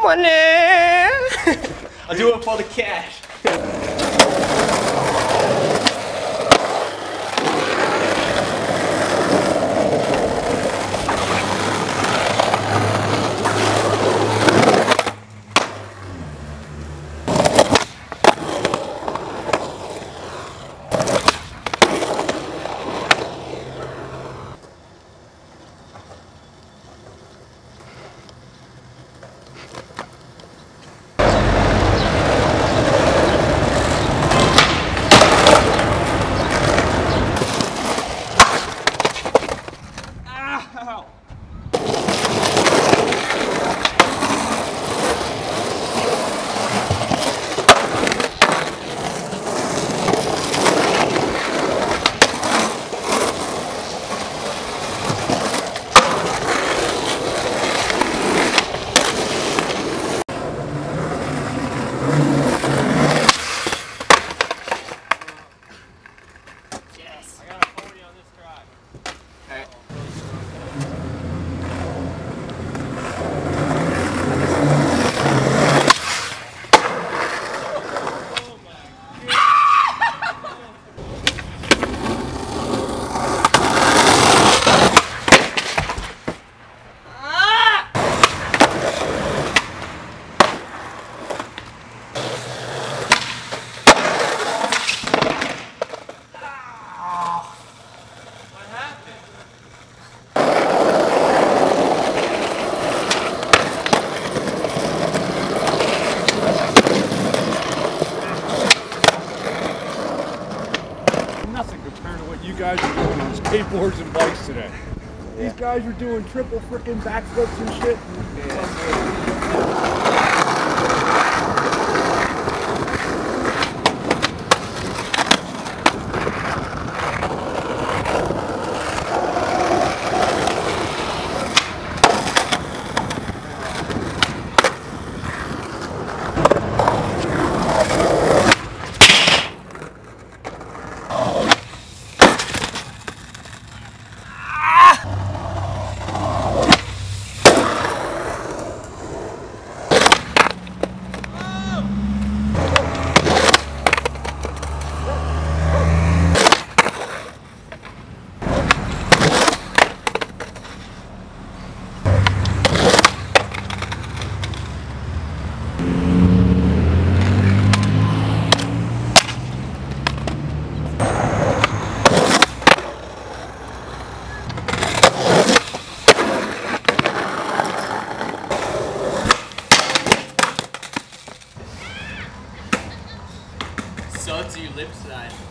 Money! I'll do it for the cash. Skateboards and bikes today. These guys were doing triple freaking backflips and shit. Suds lip side.